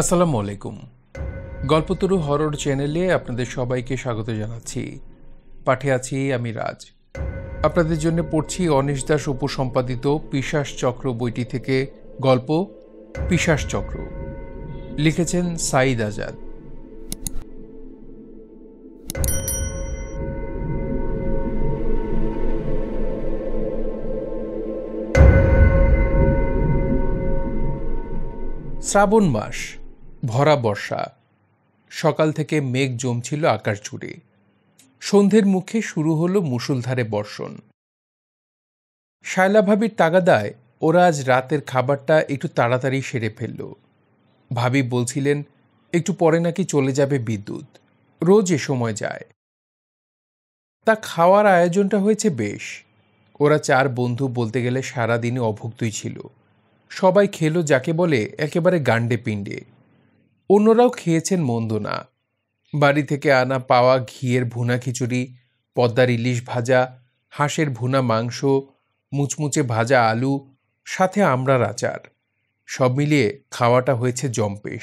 আসসালামু আলাইকুম। গল্পতরু হরর চ্যানেলে আপনাদের সবাইকে স্বাগত জানাচ্ছি। পাঠে আছি আমি রাজ। আপনাদের জন্য পড়ছি অনিশ দাস উপসম্পাদিত পিশাস চক্র বইটি থেকে গল্প পিশাস চক্র। লিখেছেন সাইদ আজাদ। শ্রাবণ মাস। ভরা বর্ষা। সকাল থেকে মেঘ জমছিল আকাশ জুড়ে। সন্ধ্যের মুখে শুরু হলো মুসুলধারে বর্ষণ। শায়লা ভাবির তাগাদায় ওরা আজ রাতের খাবারটা একটু তাড়াতাড়ি সেরে ফেলল। ভাবি বলছিলেন, একটু পরে নাকি চলে যাবে বিদ্যুৎ। রোজ এ সময় যায়। তা খাওয়ার আয়োজনটা হয়েছে বেশ। ওরা চার বন্ধু বলতে গেলে সারাদিনে অভুক্তই ছিল। সবাই খেলো যাকে বলে একেবারে গান্ডে পিণ্ডে অন্যরাও খেয়েছেন মন্দ না। বাড়ি থেকে আনা পাওয়া ঘিয়ের ভুনা খিচুড়ি, পদ্মার ইলিশ ভাজা, হাঁসের ভুনা মাংস, মুচমুচে ভাজা আলু, সাথে আমড়ার আচার। সব মিলিয়ে খাওয়াটা হয়েছে জম্পেশ।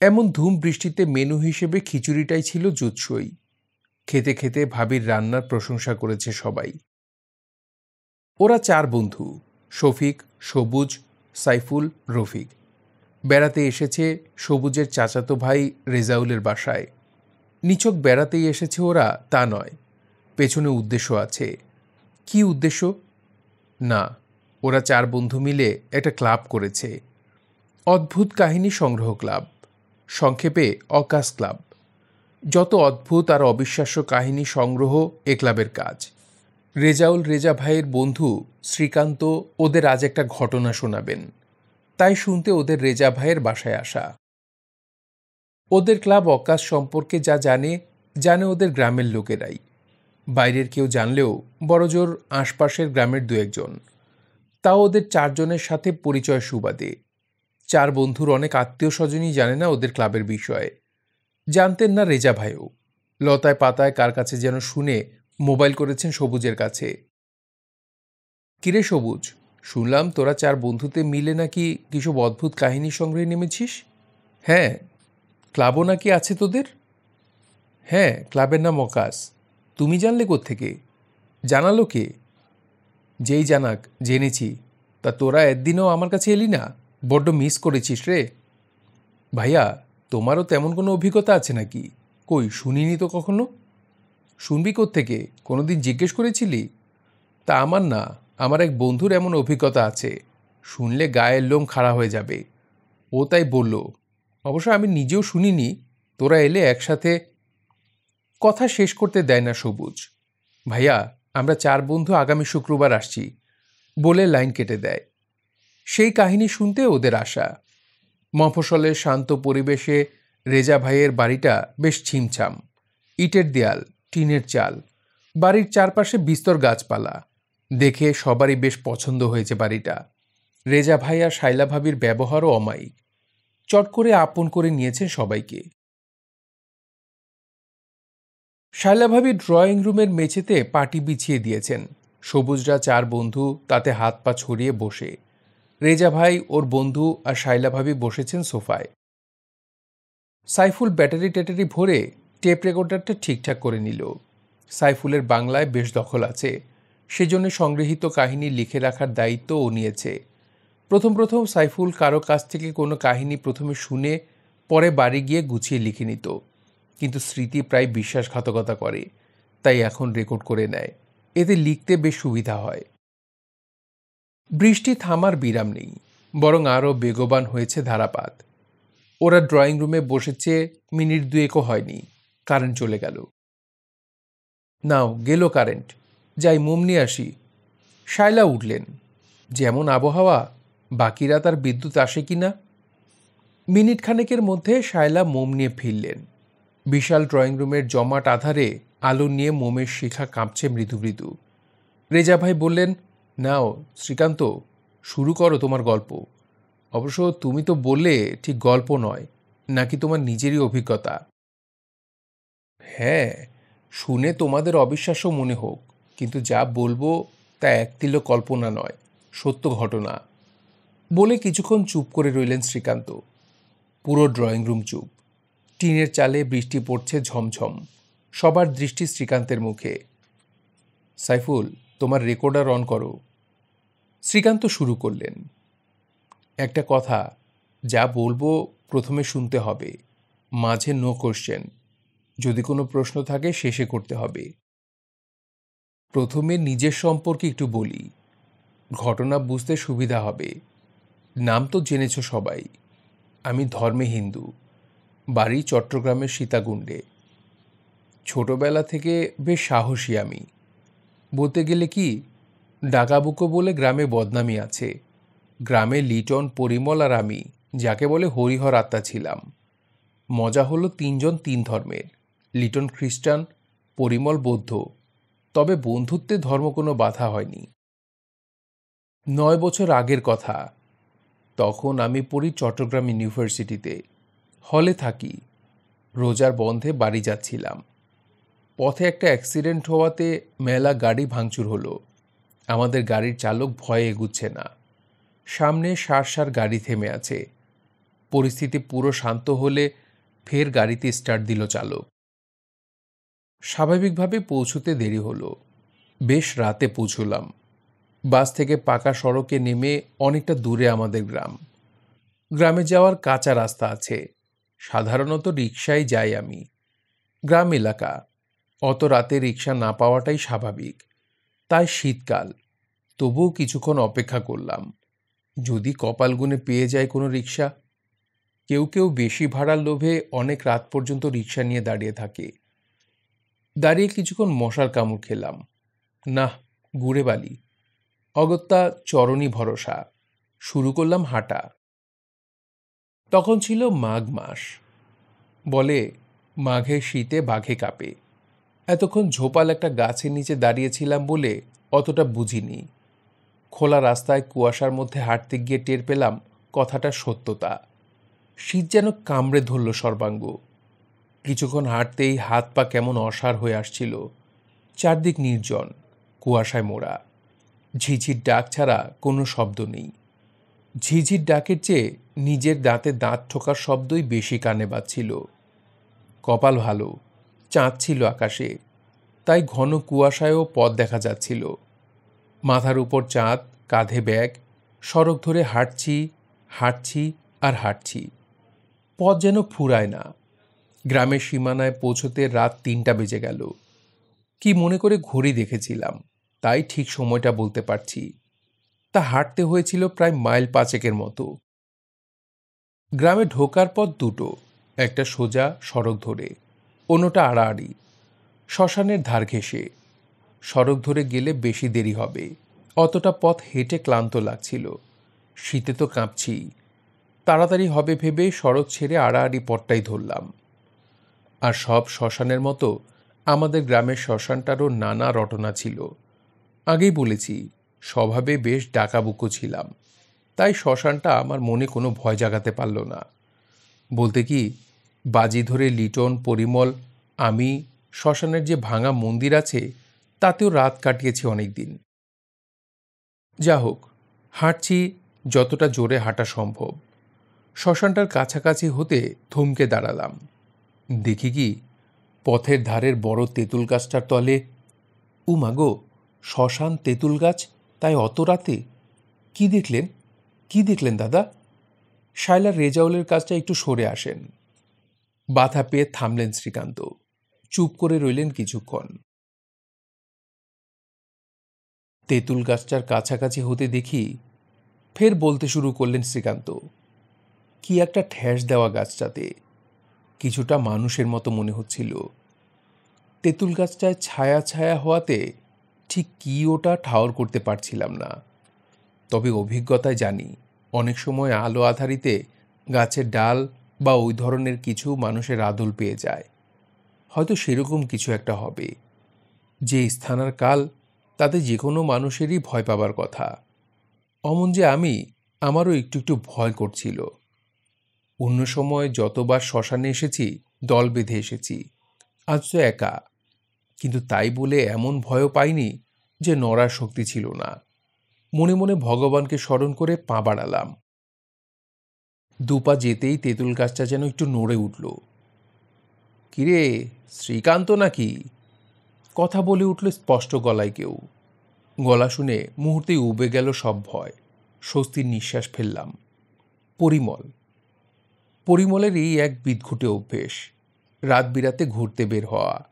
এমন ধুম বৃষ্টিতে মেনু হিসেবে খিচুড়িটাই ছিল জুৎসই। খেতে খেতে ভাবির রান্নার প্রশংসা করেছে সবাই। ওরা চার বন্ধু, শফিক, সবুজ, সাইফুল, রফিক। বেড়াতে এসেছে সবুজের চাচাতো ভাই রেজাউলের বাসায়। নিচক বেড়াতেই এসেছে ওরা তা নয়, পেছনে উদ্দেশ্য আছে। কি উদ্দেশ্য? না, ওরা চার বন্ধু মিলে একটা ক্লাব করেছে। অদ্ভুত কাহিনী সংগ্রহ ক্লাব, সংক্ষেপে অকাশ ক্লাব। যত অদ্ভুত আর অবিশ্বাস্য কাহিনী সংগ্রহ এ ক্লাবের কাজ। রেজাউল রেজা ভাইয়ের বন্ধু শ্রীকান্ত ওদের আজ একটা ঘটনা শোনাবেন। তাই শুনতে ওদের রেজা ভাইয়ের বাসায় আসা। ওদের ক্লাব অকাশ সম্পর্কে যা জানে জানে ওদের গ্রামের লোকেরাই। বাইরের কেউ জানলেও বড়জোর আশপাশের গ্রামের দু একজন। তাও ওদের চারজনের সাথে পরিচয় সুবাদে। চার বন্ধুর অনেক আত্মীয় স্বজনই জানে না ওদের ক্লাবের বিষয়ে। জানতেন না রেজা ভাইও। লতায় পাতায় কার কাছে যেন শুনে মোবাইল করেছেন সবুজের কাছে। কিরে সবুজ? শুনলাম তোরা চার বন্ধুতে মিলে নাকি কিছু অদ্ভুত কাহিনী সংগ্রহে নেমেছিস? হ্যাঁ ক্লাবও নাকি আছে তোদের? হ্যাঁ ক্লাবের নাম অকাশ তুমি জানলে থেকে জানালো কে? যেই জানাক, জেনেছি। তা তোরা একদিনও আমার কাছে এলি না? বড্ড মিস করেছিস রে। ভাইয়া, তোমারও তেমন কোনো অভিজ্ঞতা আছে নাকি? কই, শুনিনি তো কখনো? শুনবি থেকে কোনোদিন জিজ্ঞেস করেছিলি? তা আমার না। আমার এক বন্ধুর এমন অভিজ্ঞতা আছে। শুনলে গায়ের লোম খাড়া হয়ে যাবে। ও তাই বলল, অবশ্য আমি নিজেও শুনিনি। তোরা এলে একসাথে কথা শেষ করতে দেয় না সবুজ। ভাইয়া, আমরা চার বন্ধু আগামী শুক্রবার আসছি। বলে লাইন কেটে দেয়। সেই কাহিনী শুনতে ওদের আশা। মফসলের শান্ত পরিবেশে রেজা ভাইয়ের বাড়িটা বেশ ছিমছাম। ইটের দেয়াল, টিনের চাল, বাড়ির চারপাশে বিস্তর গাছপালা। দেখে সবারই বেশ পছন্দ হয়েছে বাড়িটা। রেজা ভাই আর শাইলা ভাবির ব্যবহারও অমায়িক। চট করে আপন করে নিয়েছেন সবাইকে। শাইলা ভাবি ড্রয়িং রুমের মেঝেতে পাটি বিছিয়ে দিয়েছেন। সবুজরা চার বন্ধু তাতে হাত পা ছড়িয়ে বসে। রেজা ভাই, ওর বন্ধু আর শাইলা ভাবি বসেছেন সোফায়। সাইফুল ব্যাটারি ট্যাটারি ভরে টেপ রেকর্ডারটা ঠিকঠাক করে নিল। সাইফুলের বাংলায় বেশ দখল আছে। সেজন্য সংগৃহীত কাহিনী লিখে রাখার দায়িত্ব ও নিয়েছে। প্রথম প্রথম সাইফুল কারও কাছ থেকে কোনো কাহিনী প্রথমে শুনে পরে বাড়ি গিয়ে গুছিয়ে লিখে নিত। কিন্তু স্মৃতি প্রায় বিশ্বাসঘাতকতা করে, তাই এখন রেকর্ড করে নেয়। এতে লিখতে বেশ সুবিধা হয়। বৃষ্টি থামার বিরাম নেই, বরং আরও বেগবান হয়েছে ধারাপাত। ওরা ড্রয়িং রুমে বসেছে, মিনিট দুয়েকও হয়নি, কারেন্ট চলে গেল। নাও, গেল কারেন্ট। যাই মোম নিয়ে আসি। শায়লা উঠলেন। যেমন আবহাওয়া, বাকিরা তার বিদ্যুৎ আসে কি না মিনিট খানেকের মধ্যে শায়লা মোম নিয়ে ফিরলেন। বিশাল ড্রয়িং রুমের জমাট আধারে আলো নিয়ে মোমের শিখা কাঁপছে মৃদু মৃদু। রেজা ভাই বললেন, নাও, শ্রীকান্ত, শুরু করো তোমার গল্প। অবশ্য তুমি তো বললে ঠিক গল্প নয়, নাকি তোমার নিজেরই অভিজ্ঞতা? হ্যাঁ শুনে তোমাদের অবিশ্বাস্য মনে হোক। কিন্তু যা বলব তা এক একতিল কল্পনা নয়, সত্য ঘটনা। বলে কিছুক্ষণ চুপ করে রইলেন শ্রীকান্ত। পুরো ড্রয়িং রুম চুপ। টিনের চালে বৃষ্টি পড়ছে ঝমঝম। সবার দৃষ্টি শ্রীকান্তের মুখে। সাইফুল, তোমার রেকর্ডার অন করো। শ্রীকান্ত শুরু করলেন। একটা কথা, যা বলব প্রথমে শুনতে হবে। মাঝে নো কোশ্চেন যদি কোনো প্রশ্ন থাকে, শেষে করতে হবে। প্রথমে নিজের সম্পর্কে একটু বলি। ঘটনা বুঝতে সুবিধা হবে। নাম তো জেনেছ সবাই। আমি ধর্মে হিন্দু। বাড়ি চট্টগ্রামের সীতাকুণ্ডে। ছোটবেলা থেকে বেশ সাহসী আমি। বলতে গেলে কি, ডাকাবুকো বলে গ্রামে বদনামি আছে। গ্রামে লিটন, পরিমল আর আমি, যাকে বলে হরিহর আত্মা ছিলাম। মজা হলো তিনজন তিন ধর্মের। লিটন খ্রিস্টান, পরিমল বৌদ্ধ। তবে বন্ধুত্বে ধর্ম কোনো বাধা হয়নি। নয় বছর আগের কথা। তখন আমি পড়ি চট্টগ্রাম ইউনিভার্সিটিতে। হলে থাকি। রোজার বন্ধে বাড়ি যাচ্ছিলাম। পথে একটা অ্যাক্সিডেন্ট হওয়াতে মেলা গাড়ি ভাঙচুর হলো। আমাদের গাড়ির চালক ভয়ে এগুচ্ছে না। সামনে সার সার গাড়ি থেমে আছে। পরিস্থিতি পুরো শান্ত হলে ফের গাড়িতে স্টার্ট দিল চালক। স্বাভাবিকভাবে পৌঁছতে দেরি হলো। বেশ রাতে পৌঁছলাম। বাস থেকে পাকা সড়কে নেমে অনেকটা দূরে আমাদের গ্রাম। গ্রামে যাওয়ার কাঁচা রাস্তা আছে। সাধারণত রিক্সায় যাই আমি। গ্রাম এলাকা। অত রাতে রিক্সা না পাওয়াটাই স্বাভাবিক। তাই শীতকাল। তবুও কিছুক্ষণ অপেক্ষা করলাম। যদি কপাল গুনে পেয়ে যায় কোনো রিক্সা কেউ কেউ বেশি ভাড়ার লোভে অনেক রাত পর্যন্ত রিক্সা নিয়ে দাঁড়িয়ে থাকে। দাঁড়িয়ে কিছুক্ষণ মশার কামড় খেলাম। না গুড়ে বালি। অগত্যা চরণী ভরসা। শুরু করলাম হাঁটা। তখন ছিল মাঘ মাস। বলে, মাঘে শীতে, বাঘে কাঁপে। এতক্ষণ ঝোপাল একটা গাছের নিচে দাঁড়িয়েছিলাম বলে অতটা বুঝিনি। খোলা রাস্তায় কুয়াশার মধ্যে হাঁটতে গিয়ে টের পেলাম কথাটা সত্যতা। শীত যেন কামড়ে ধরল সর্বাঙ্গ। কিছুক্ষণ হাঁটতেই হাত পা কেমন অসার হয়ে আসছিল। চারদিক নির্জন, কুয়াশায় মোড়া। ঝিঝির ডাক ছাড়া কোনো শব্দ নেই। ঝিঝির ডাকের চেয়ে নিজের দাঁতে দাঁত ঠোকার শব্দই বেশি কানে বাজছিল। কপাল ভালো, চাঁদ ছিল আকাশে, তাই ঘন কুয়াশায়ও পথ দেখা যাচ্ছিল। মাথার উপর চাঁদ, কাঁধে ব্যাগ, সড়ক ধরে হাঁটছি হাঁটছি আর হাঁটছি। পথ যেন ফুরায় না। গ্রামের সীমানায় পৌঁছতে রাত তিনটা বেজে গেল। কি মনে করে ঘড়ি দেখেছিলাম, তাই ঠিক সময়টা বলতে পারছি। তা হাঁটতে হয়েছিল প্রায় মাইল পাঁচেকের মতো। গ্রামে ঢোকার পথ দুটো, একটা সোজা সড়ক ধরে, অন্যটা আড়াআড়ি। শ্মশানের ধার ঘেঁষে। সড়ক ধরে গেলে বেশি দেরি হবে, অতটা পথ হেঁটে ক্লান্ত লাগছিল। শীতে তো কাঁপছি। তাড়াতাড়ি হবে ভেবে সড়ক ছেড়ে আড়াআড়ি পথটাই ধরলাম। আর সব শ্মশানের মতো আমাদের গ্রামের শ্মশানটারও নানা রটনা ছিল। আগেই বলেছি, স্বভাবে বেশ ডাকাবুকো ছিলাম। তাই শ্মশানটা আমার মনে কোনো ভয় জাগাতে পারল না। বলতে কি, বাজি ধরে লিটন, পরিমল, আমি, শ্মশানের যে ভাঙা মন্দির আছে, তাতেও রাত কাটিয়েছি অনেক দিন যা হোক, হাঁটছি যতটা জোরে হাঁটা সম্ভব। শ্মশানটার কাছাকাছি হতে থমকে দাঁড়ালাম। দেখি কি, পথের ধারের বড় তেঁতুল গাছটার তলে উমাগো শ্মশান তেঁতুল গাছ, তাই অত রাতে? কি দেখলেন? কি দেখলেন দাদা? শায়লার রেজাউলের কাজটা একটু সরে আসেন। বাধা পেয়ে থামলেন শ্রীকান্ত। চুপ করে রইলেন কিছুক্ষণ। তেঁতুল গাছটার কাছাকাছি হতে দেখি, ফের বলতে শুরু করলেন শ্রীকান্ত। কি একটা ঠ্যাস দেওয়া গাছটাতে। কিছুটা মানুষের মতো মনে হচ্ছিল। তেঁতুল গাছটায় ছায়া ছায়া হওয়াতে ঠিক কী ওটা ঠাওর করতে পারছিলাম না। তবে অভিজ্ঞতায় জানি, অনেক সময় আলো আধারিতে গাছের ডাল বা ওই ধরনের কিছু মানুষের আদল পেয়ে যায়। হয়তো সেরকম কিছু একটা হবে। যে স্থানার কাল, তাতে যে কোনো মানুষেরই ভয় পাবার কথা। অমন যে আমি, আমারও একটু একটু ভয় করছিল। অন্য সময় যতবার শ্মশানে এসেছি, দল বেঁধে এসেছি। আজ তো একা। কিন্তু তাই বলে এমন ভয়ও পাইনি যে নড়ার শক্তি ছিল না। মনে মনে ভগবানকে স্মরণ করে পা বাড়ালাম। দুপা যেতেই তেঁতুল গাছটা যেন একটু নড়ে উঠল। কিরে, শ্রীকান্ত নাকি? কথা বলে উঠল স্পষ্ট গলায় কেউ। গলা শুনে মুহূর্তেই উবে গেল সব ভয়। স্বস্তির নিঃশ্বাস ফেললাম। পরিমল পরিমলের এই এক বিদঘুটে অভ্যেস, রাত বিরাতে ঘুরতে বের হওয়া।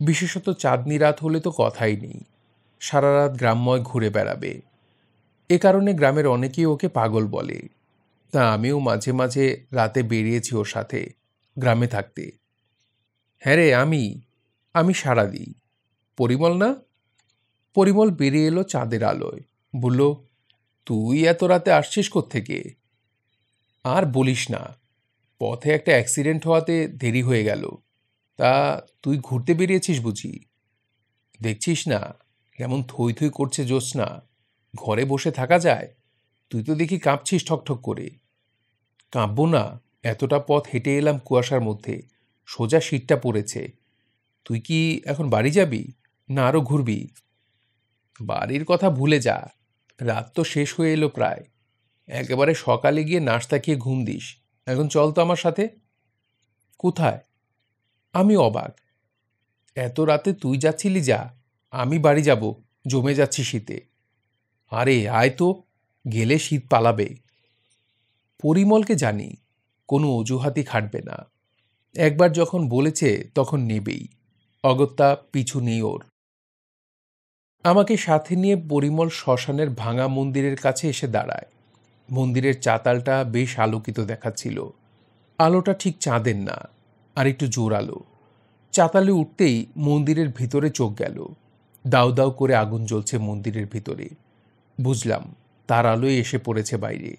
বিশেষত চাঁদনি রাত হলে তো কথাই নেই, সারা রাত গ্রামময় ঘুরে বেড়াবে। এ কারণে গ্রামের অনেকেই ওকে পাগল বলে। তা আমিও মাঝে মাঝে রাতে বেরিয়েছি ওর সাথে, গ্রামে থাকতে। হ্যাঁ রে, আমি আমি সারা দিই। পরিমল না? পরিমল বেরিয়ে এলো চাঁদের আলোয়, বলল, তুই এত রাতে আসছিস থেকে আর বলিস না পথে একটা অ্যাক্সিডেন্ট হওয়াতে দেরি হয়ে গেল। তা তুই ঘুরতে বেরিয়েছিস বুঝি? দেখছিস না, কেমন থই থই করছে জ্যোৎস্না। ঘরে বসে থাকা যায়? তুই তো দেখি কাঁপছিস ঠকঠক করে। কাঁপবো না, এতটা পথ হেঁটে এলাম কুয়াশার মধ্যে। সোজা শীতটা পড়েছে। তুই কি এখন বাড়ি যাবি? না আরও ঘুরবি? বাড়ির কথা ভুলে যা, রাত তো শেষ হয়ে এলো প্রায়। একেবারে সকালে গিয়ে নাস্তা খেয়ে ঘুম দিস। এখন চল তো আমার সাথে। কোথায়? আমি অবাক। এত রাতে তুই যাচ্ছিলি যা, আমি বাড়ি যাব, জমে যাচ্ছি শীতে। আরে, আয় তো, গেলে শীত পালাবে। পরিমলকে জানি, কোনো অজুহাতই খাটবে না। একবার যখন বলেছে, তখন নেবেই। অগত্যা, পিছু নেই ওর। আমাকে সাথে নিয়ে পরিমল শ্মশানের ভাঙা মন্দিরের কাছে এসে দাঁড়ায়। মন্দিরের চাতালটা বেশ আলোকিত দেখাচ্ছিল। আলোটা ঠিক চাঁদের না, আর একটু জোর আলো চাতালে উঠতেই মন্দিরের ভিতরে চোখ গেল। দাউ দাউ করে আগুন জ্বলছে মন্দিরের ভিতরে। বুঝলাম, তার আলোয় এসে পড়েছে বাইরে।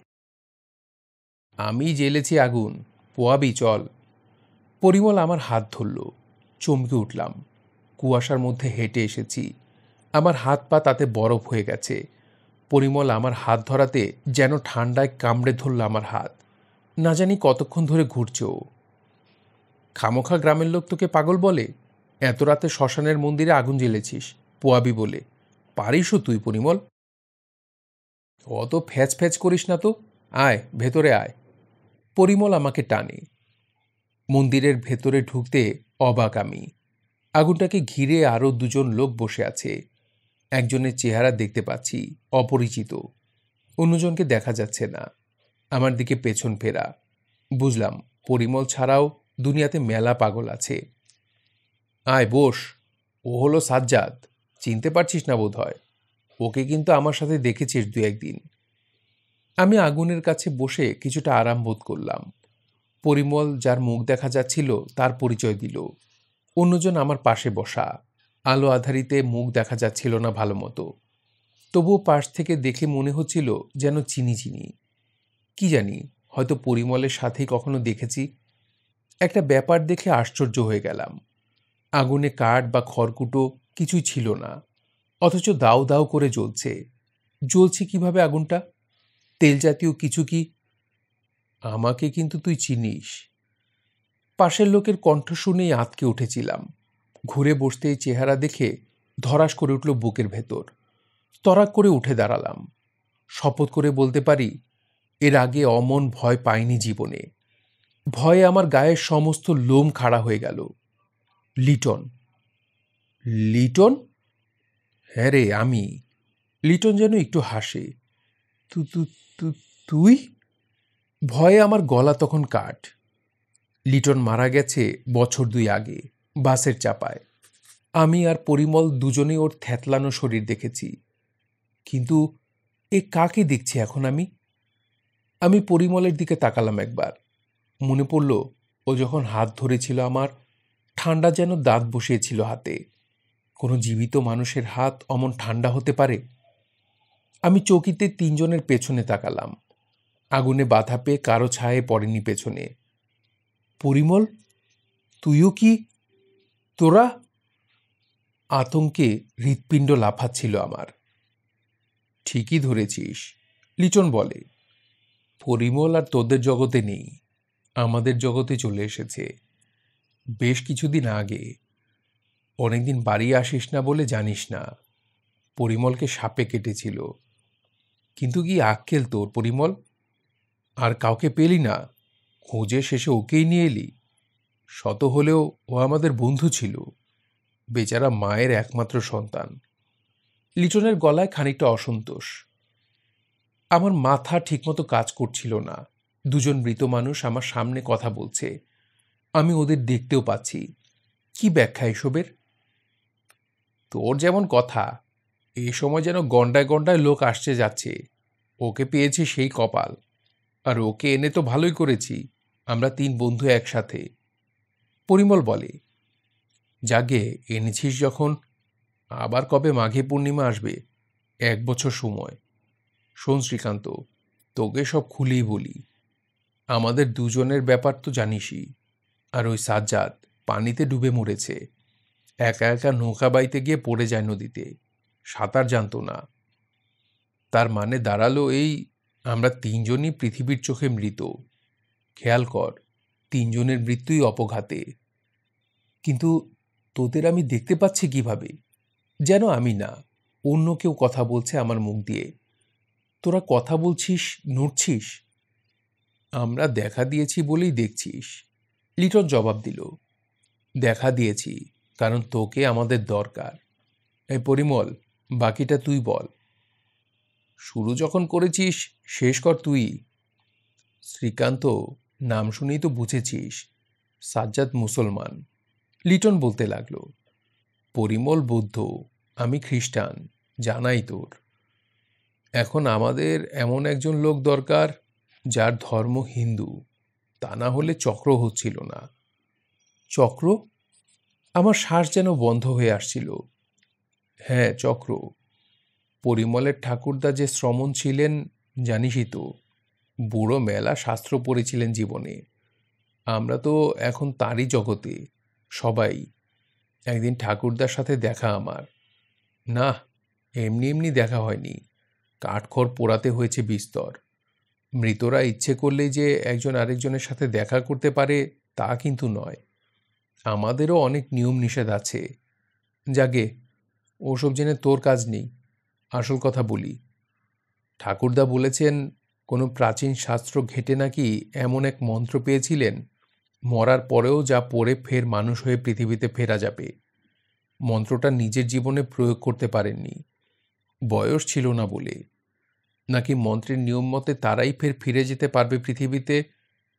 আমি জ্বেলেছি আগুন, পোয়াবি, চল। পরিমল আমার হাত ধরল, চমকে উঠলাম। কুয়াশার মধ্যে হেঁটে এসেছি। আমার হাত পা তাতে বরফ হয়ে গেছে পরিমল আমার হাত ধরাতে যেন ঠান্ডায় কামড়ে ধরল আমার হাত। না জানি কতক্ষণ ধরে ঘুরছ। খামোখা গ্রামের লোক তোকে পাগল বলে? এত রাতে শ্মশানের মন্দিরে আগুন জ্বেলেছিস, পোয়াবি বলে। পারিসও তুই পরিমল? অত ফ্যাচ ফ্যাচ করিস না তো। আয়, ভেতরে আয়। পরিমল আমাকে টানে। মন্দিরের ভেতরে ঢুকতে অবাক আমি। আগুনটাকে ঘিরে আরও দুজন লোক বসে আছে। একজনের চেহারা দেখতে পাচ্ছি, অপরিচিত। অন্যজনকে দেখা যাচ্ছে না। আমার দিকে পেছন ফেরা। বুঝলাম, পরিমল ছাড়াও দুনিয়াতে মেলা পাগল আছে। আয়, বোস। ও হলো সাজ্জাদ। চিনতে পারছিস না বোধ হয় ওকে কিন্তু আমার সাথে দেখেছিস দু একদিন। আমি আগুনের কাছে বসে কিছুটা আরাম বোধ করলাম। পরিমল যার মুখ দেখা যাচ্ছিল তার পরিচয় দিল। অন্যজন আমার পাশে বসা। আলো আধারিতে মুখ দেখা যাচ্ছিল না ভালো মতো। তবুও পাশ থেকে দেখে মনে হচ্ছিল যেন চিনি চিনি কি জানি, হয়তো পরিমলের সাথেই কখনো দেখেছি। একটা ব্যাপার দেখে আশ্চর্য হয়ে গেলাম। আগুনে কাঠ বা খড়কুটো কিছুই ছিল না, অথচ দাও দাও করে জ্বলছে। জ্বলছে কীভাবে আগুনটা? তেল জাতীয় কিছু কি? আমাকে কিন্তু তুই চিনিস। পাশের লোকের কণ্ঠ শুনেই আঁতকে উঠেছিলাম। ঘুরে বসতেই চেহারা দেখে ধরাস করে উঠল বুকের ভেতর। তরাক করে উঠে দাঁড়ালাম। শপথ করে বলতে পারি, এর আগে অমন ভয় পাইনি জীবনে। ভয়ে আমার গায়ের সমস্ত লোম খাড়া হয়ে গেল। লিটন। লিটন? হ্যাঁ রে, আমি। লিটন যেন একটু হাসে। তুই? ভয়ে আমার গলা তখন কাঠ। লিটন মারা গেছে বছর দুই আগে। বাসের চাপায়। আমি আর পরিমল দুজনেই ওর থ্যাতলানো শরীর দেখেছি। কিন্তু এ কাকে দেখছি এখন আমি? আমি পরিমলের দিকে তাকালাম একবার। মনে পড়ল, ও যখন হাত ধরেছিল আমার, ঠান্ডা যেন দাঁত বসিয়েছিল হাতে। কোনো জীবিত মানুষের হাত অমন ঠান্ডা হতে পারে? আমি চকিতে তিনজনের পেছনে তাকালাম। আগুনে বাধা পেয়ে কারও ছায়ে পড়েনি পেছনে। পরিমল, তুইও কি তোরা? আতঙ্কে হৃৎপিণ্ড লাফাচ্ছিল আমার। ঠিকই ধরেছিস, লিটন বলে। পরিমল আর তোদের জগতে নেই, আমাদের জগতে চলে এসেছে। বেশ কিছুদিন আগে। অনেকদিন বাড়ি আসিস না বলে জানিস না, পরিমলকে সাপে কেটেছিল। কিন্তু কি আক্কেল তোর পরিমল? আর কাউকে পেলি না? খোঁজে শেষে ওকেই নিয়ে এলি? শত হলেও ও আমাদের বন্ধু ছিল, বেচারা মায়ের একমাত্র সন্তান। লিটনের গলায় খানিকটা অসন্তোষ। আমার মাথা ঠিকমতো কাজ করছিল না। দুজন মৃত মানুষ আমার সামনে কথা বলছে। আমি ওদের দেখতেও পাচ্ছি। কি ব্যাখ্যা এসবের? তোর যেমন কথা এই সময় যেন গন্ডায় গন্ডায় লোক আসছে যাচ্ছে। ওকে পেয়েছি সেই কপাল। আর ওকে এনে তো ভালোই করেছি। আমরা তিন বন্ধু একসাথে। পরিমল বলে, জাগে, এনেছিস যখন? আবার কবে মাঘে পূর্ণিমা আসবে? এক বছর সময়। শোন শ্রীকান্ত, তোকে সব খুলেই বলি। আমাদের দুজনের ব্যাপার তো জানিসই। আর ওই সাজ্জাদ পানিতে ডুবে মরেছে। একা একা নৌকা বাইতে গিয়ে পড়ে যায় নদীতে। সাঁতার জানতো না। তার মানে দাঁড়াল এই, আমরা তিনজনই পৃথিবীর চোখে মৃত। খেয়াল কর তিনজনের মৃত্যুই অপঘাতে। কিন্তু তোদের আমি দেখতে পাচ্ছি কীভাবে? যেন আমি না, অন্য কেউ কথা বলছে আমার মুখ দিয়ে। তোরা কথা বলছিস, নড়ছিস? আমরা দেখা দিয়েছি বলেই দেখছিস, লিটন জবাব দিল। দেখা দিয়েছি, কারণ তোকে আমাদের দরকার। এই পরিমল, বাকিটা তুই বল। শুরু যখন করেছিস, শেষ কর তুই। শ্রীকান্ত নাম শুনেই তো বুঝেছিস। সাজ্জাদ মুসলমান। লিটন বলতে লাগল, পরিমল বৌদ্ধ, আমি খ্রিস্টান, জানাই তোর। এখন আমাদের এমন একজন লোক দরকার, যার ধর্ম হিন্দু, তা না হলে চক্র হচ্ছিল না। চক্র? আমার শ্বাস যেন বন্ধ হয়ে আসছিল। হ্যাঁ চক্র। পরিমলের ঠাকুরদা যে শ্রমণ ছিলেন, জানিসই তো বুড়ো মেলা শাস্ত্র পড়েছিলেন জীবনে। আমরা তো এখন তারই জগতে, সবাই। একদিন ঠাকুরদার সাথে দেখা আমার। না, এমনি এমনি দেখা হয়নি। কাঠখড় পোড়াতে হয়েছে বিস্তর। মৃতরা ইচ্ছে করলেই যে একজন আরেকজনের সাথে দেখা করতে পারে, তা কিন্তু নয়। আমাদেরও অনেক নিয়ম নিষেধ আছে। যাগে, ওসব জেনে তোর কাজ নেই। আসল কথা বলি। ঠাকুরদা বলেছেন কোনো প্রাচীন শাস্ত্র ঘেটে নাকি এমন এক মন্ত্র পেয়েছিলেন, মরার পরেও যা পড়ে ফের মানুষ হয়ে পৃথিবীতে ফেরা যাবে। মন্ত্রটা নিজের জীবনে প্রয়োগ করতে পারেননি। বয়স ছিল না বলে। নাকি মন্ত্রের নিয়ম মতে তারাই ফের ফিরে যেতে পারবে পৃথিবীতে,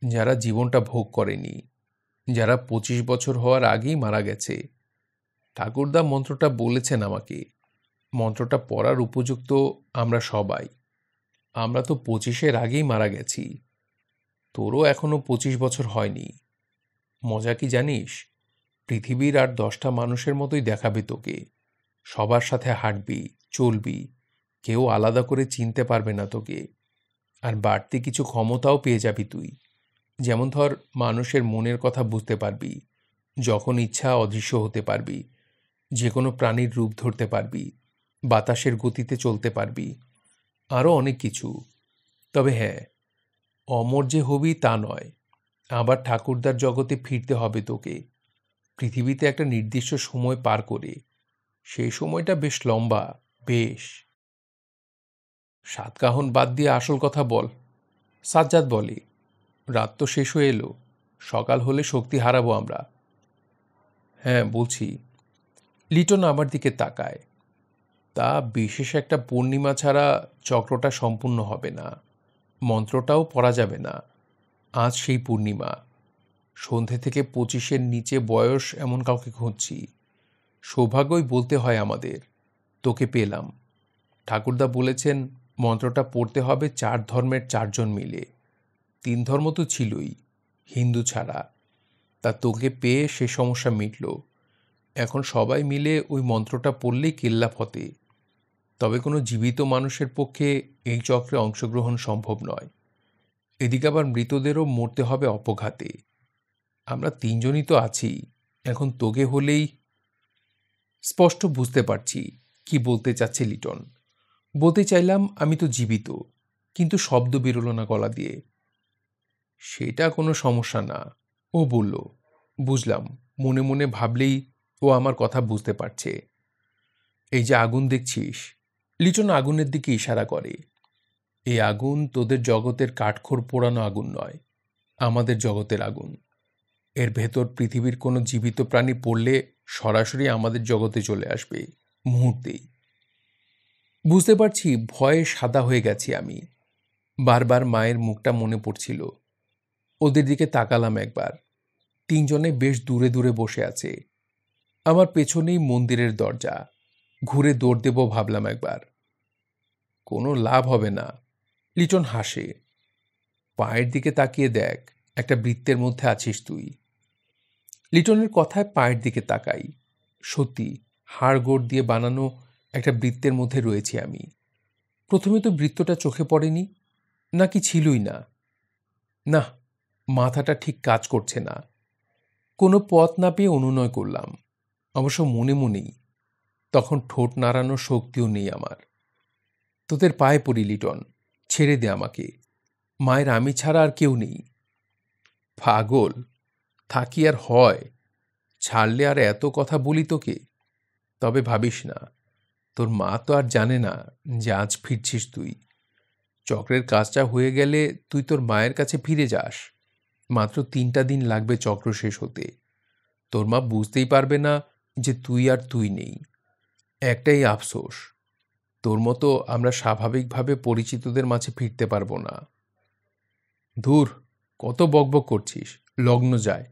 যারা জীবনটা ভোগ করেনি, যারা পঁচিশ বছর হওয়ার আগেই মারা গেছে? ঠাকুরদা মন্ত্রটা বলেছেন আমাকে। মন্ত্রটা পড়ার উপযুক্ত আমরা সবাই। আমরা তো পঁচিশের আগেই মারা গেছি। তোরও এখনও পঁচিশ বছর হয়নি। মজা কি জানিস? পৃথিবীর আর দশটা মানুষের মতোই দেখাবে তোকে। সবার সাথে হাঁটবি, চলবি, কেউ আলাদা করে চিনতে পারবে না তোকে। আর বাড়তি কিছু ক্ষমতাও পেয়ে যাবি তুই। যেমন ধর, মানুষের মনের কথা বুঝতে পারবি, যখন ইচ্ছা অদৃশ্য হতে পারবি যে কোনো প্রাণীর রূপ ধরতে পারবি, বাতাসের গতিতে চলতে পারবি। আরও অনেক কিছু। তবে হ্যাঁ অমর যে হবি তা নয়। আবার ঠাকুরদার জগতে ফিরতে হবে তোকে। পৃথিবীতে একটা নির্দিষ্ট সময় পার করে। সেই সময়টা বেশ লম্বা, বেশ। সাতকাহন বাদ দিয়ে আসল কথা বল। সাজ্জাদ বলে, রাত তো শেষ হয়ে এলো, সকাল হলে শক্তি হারাবো আমরা। হ্যাঁ বলছি। লিটন আমার দিকে তাকায়। তা বিশেষ একটা পূর্ণিমা ছাড়া চক্রটা সম্পূর্ণ হবে না। মন্ত্রটাও পড়া যাবে না। আজ সেই পূর্ণিমা। সন্ধে থেকে পঁচিশের নিচে বয়স এমন কাউকে খুঁজছি। সৌভাগ্যই বলতে হয় আমাদের। তোকে পেলাম। ঠাকুরদা বলেছেন, মন্ত্রটা পড়তে হবে চার ধর্মের চারজন মিলে। তিন ধর্ম তো ছিলই, হিন্দু ছাড়া। তা তোকে পেয়ে সে সমস্যা মিটল। এখন সবাই মিলে ওই মন্ত্রটা পড়লেই কেল্লা ফতে তবে কোনো জীবিত মানুষের পক্ষে এই চক্রে অংশগ্রহণ সম্ভব নয়। এদিকে আবার মৃতদেরও মরতে হবে অপঘাতে। আমরা তিনজনই তো আছি, এখন তোকে হলেই স্পষ্ট বুঝতে পারছি কি বলতে চাচ্ছে লিটন। বলতে চাইলাম, আমি তো জীবিত, কিন্তু শব্দ বেরোলো না গলা দিয়ে। সেটা কোনো সমস্যা না, ও বলল। বুঝলাম, মনে মনে ভাবলেই ও আমার কথা বুঝতে পারছে। এই যে আগুন দেখছিস লিটন আগুনের দিকে ইশারা করে। এই আগুন তোদের জগতের কাঠখোর পোড়ানো আগুন নয়, আমাদের জগতের আগুন। এর ভেতর পৃথিবীর কোনো জীবিত প্রাণী পড়লে সরাসরি আমাদের জগতে চলে আসবে, মুহূর্তেই। বুঝতে পারছি, ভয়ে সাদা হয়ে গেছি আমি। বারবার মায়ের মুখটা মনে পড়ছিল। ওদের দিকে তাকালাম একবার। তিনজনে বেশ দূরে দূরে বসে আছে। আমার পেছনেই মন্দিরের দরজা। ঘুরে দৌড় দেব ভাবলাম একবার। কোনো লাভ হবে না। লিটন হাসে। পায়ের দিকে তাকিয়ে দেখ, একটা বৃত্তের মধ্যে আছিস তুই। লিটনের কথায় পায়ের দিকে তাকাই। সত্যি, হাড় গোড় দিয়ে বানানো একটা বৃত্তের মধ্যে রয়েছি আমি। প্রথমে তো বৃত্তটা চোখে পড়েনি, নাকি ছিলই না। না, মাথাটা ঠিক কাজ করছে না। কোনো পথ না পেয়ে অনুনয় করলাম। অবশ্য মনে মনেই তখন ঠোঁট নাড়ানোর শক্তিও নেই আমার। তোদের পায়ে পড়ি, লিটন। ছেড়ে দে আমাকে। মায়ের আমি ছাড়া আর কেউ নেই। পাগল। থাকি আর হয়। ছাড়লে আর এত কথা বলি তোকে? তবে ভাবিস না, তোর মা তো আর জানে না যে আজ ফিরছিস তুই। চক্রের কাজটা হয়ে গেলে তুই তোর মায়ের কাছে ফিরে যাস। মাত্র তিনটা দিন লাগবে চক্র শেষ হতে। তোর মা বুঝতেই পারবে না যে তুই আর তুই নেই। একটাই আফসোস, তোর মতো আমরা স্বাভাবিকভাবে পরিচিতদের মাঝে ফিরতে পারব না। ধুর, কত বকবক করছিস, লগ্ন যায়।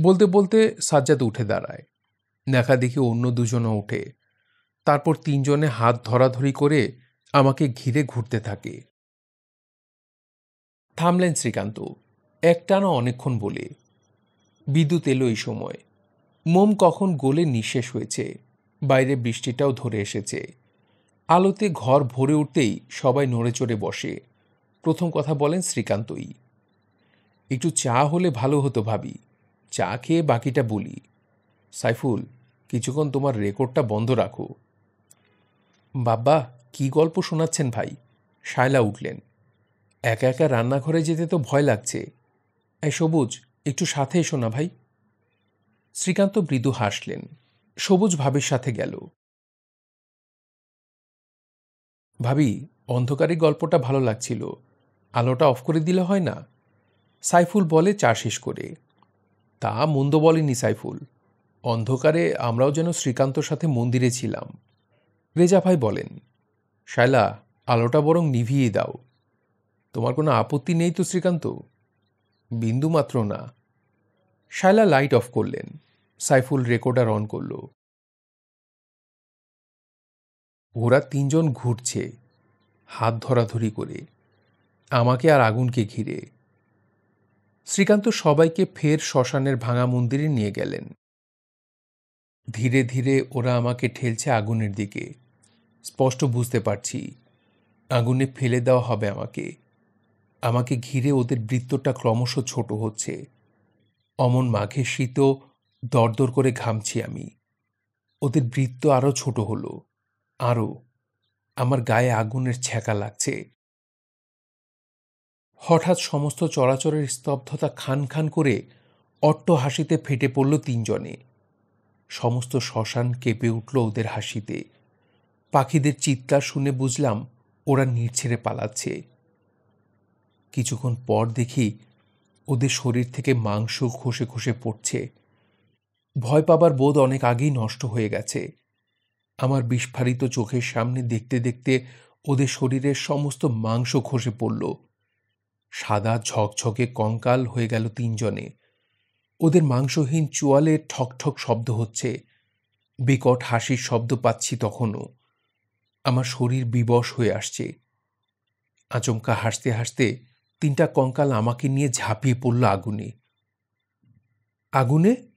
বলতে বলতে সাজ্জাদ উঠে দাঁড়ায়। দেখা দেখি অন্য দুজনও উঠে তারপর তিনজনে হাত ধরাধরি করে আমাকে ঘিরে ঘুরতে থাকে। থামলেন শ্রীকান্ত, একটানা অনেকক্ষণ বলে। বিদ্যুৎ এলো এই সময়। মোম কখন গোলে নিঃশেষ হয়েছে। বাইরে বৃষ্টিটাও ধরে এসেছে। আলোতে ঘর ভরে উঠতেই সবাই নড়ে চড়ে বসে। প্রথম কথা বলেন শ্রীকান্তই। একটু চা হলে ভালো হতো ভাবি। চা খেয়ে বাকিটা বলি। সাইফুল, কিছুক্ষণ তোমার রেকর্ডটা বন্ধ রাখো। বাবা কি গল্প শোনাচ্ছেন ভাই? শায়লা উঠলেন। একা একা রান্নাঘরে যেতে তো ভয় লাগছে। এই সবুজ, একটু সাথে এসো না ভাই। শ্রীকান্ত মৃদু হাসলেন। সবুজ ভাবের সাথে গেল। ভাবি, অন্ধকারে গল্পটা ভালো লাগছিল। আলোটা অফ করে দিলে হয় না? সাইফুল বলে চা শেষ করে। তা মন্দ বলেনি সাইফুল। অন্ধকারে আমরাও যেন শ্রীকান্তর সাথে মন্দিরে ছিলাম। রেজা ভাই বলেন, শায়লা, আলোটা বরং নিভিয়ে দাও। তোমার কোনো আপত্তি নেই তো শ্রীকান্ত? বিন্দু মাত্র না। শায়লা লাইট অফ করলেন। সাইফুল রেকর্ডার অন করল। ওরা তিনজন ঘুরছে, হাত ধরাধরি করে। আমাকে আর আগুনকে ঘিরে। শ্রীকান্ত সবাইকে ফের শ্মশানের ভাঙা মন্দিরে নিয়ে গেলেন। ধীরে ধীরে ওরা আমাকে ঠেলছে আগুনের দিকে। স্পষ্ট বুঝতে পারছি, আগুনে ফেলে দেওয়া হবে আমাকে। আমাকে ঘিরে ওদের বৃত্তটা ক্রমশ ছোট হচ্ছে। অমন মাঘের শীতও দরদর করে ঘামছি আমি। ওদের বৃত্ত আরও ছোট হলো। আরও আমার গায়ে আগুনের ছ্যাঁকা লাগছে। হঠাৎ সমস্ত চরাচরের স্তব্ধতা খান খান করে অট্ট হাসিতে ফেটে পড়ল তিনজনে। সমস্ত শ্মশান কেঁপে উঠল ওদের হাসিতে। পাখিদের চিৎকার শুনে বুঝলাম ওরা নির্ছেড়ে পালাচ্ছে। কিছুক্ষণ পর দেখি ওদের শরীর থেকে মাংস খসে খসে পড়ছে। ভয় পাবার বোধ অনেক আগেই নষ্ট হয়ে গেছে। আমার বিস্ফারিত চোখের সামনে দেখতে দেখতে ওদের শরীরের সমস্ত মাংস খসে পড়ল। সাদা ঝকঝকে কঙ্কাল হয়ে গেল তিনজনে। ওদের মাংসহীন চোয়ালে ঠকঠক শব্দ হচ্ছে। বিকট হাসির শব্দ পাচ্ছি তখনও। আমার শরীর বিবশ হয়ে আসছে। আচমকা হাসতে হাসতে তিনটা কঙ্কাল আমাকে নিয়ে ঝাঁপিয়ে পড়ল আগুনে। আগুনে?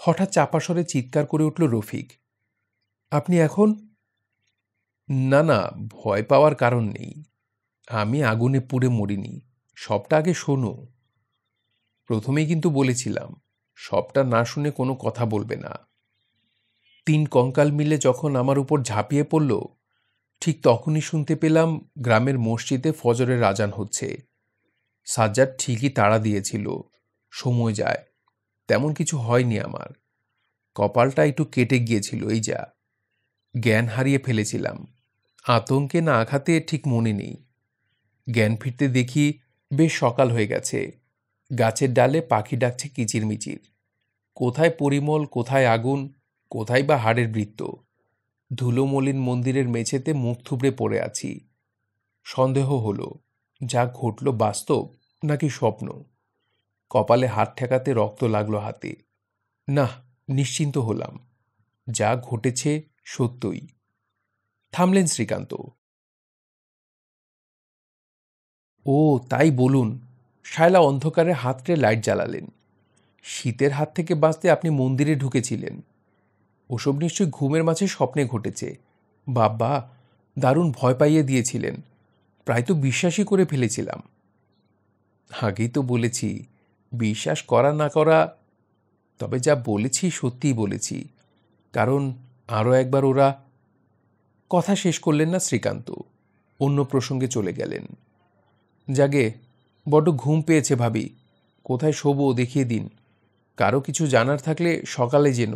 হঠাৎ চাপাসরে চিৎকার করে উঠল রফিক। আপনি এখন? না না, ভয় পাওয়ার কারণ নেই। আমি আগুনে পুড়ে মরিনি। সবটা আগে শোনো। প্রথমেই কিন্তু বলেছিলাম, সবটা না শুনে কোনো কথা বলবে না। তিন কঙ্কাল মিলে যখন আমার উপর ঝাঁপিয়ে পড়ল, ঠিক তখনই শুনতে পেলাম গ্রামের মসজিদে ফজরের রাজান হচ্ছে। সাজ্জাদ ঠিকই তাড়া দিয়েছিল। সময় যায়। তেমন কিছু হয়নি আমার। কপালটা একটু কেটে গিয়েছিল, এই যা। জ্ঞান হারিয়ে ফেলেছিলাম। আতঙ্কে না আঘাতে ঠিক মনে নেই। জ্ঞান ফিরতে দেখি বেশ সকাল হয়ে গেছে। গাছের ডালে পাখি ডাকছে কিচিরমিচির। কোথায় পরিমল, কোথায় আগুন, কোথায় বা হাড়ের বৃত্ত? ধুলোমলিন মন্দিরের মেঝেতে মুখ থুবড়ে পড়ে আছি। সন্দেহ হলো, যা ঘটল বাস্তব নাকি স্বপ্ন? কপালে হাত ঠেকাতে রক্ত লাগল হাতে। না নিশ্চিন্ত হলাম। যা ঘটেছে সত্যই। থামলেন শ্রীকান্ত। ও, তাই বলুন, শায়লা অন্ধকারে হাতড়ে লাইট জ্বালালেন। শীতের হাত থেকে বাঁচতে আপনি মন্দিরে ঢুকেছিলেন। ওসব নিশ্চয়ই ঘুমের মাঝে স্বপ্নে ঘটেছে। বাবা, দারুণ ভয় পাইয়ে দিয়েছিলেন। প্রায় তো বিশ্বাসই করে ফেলেছিলাম। আগেই তো বলেছি বিশ্বাস করা না করা, তবে যা বলেছি সত্যিই বলেছি। কারণ আরও একবার ওরা কথা শেষ করলেন না শ্রীকান্ত, অন্য প্রসঙ্গে চলে গেলেন। জাগে, বড্ড ঘুম পেয়েছে ভাবি, কোথায় শোবো দেখিয়ে দিন। কারও কিছু জানার থাকলে সকালে যেন।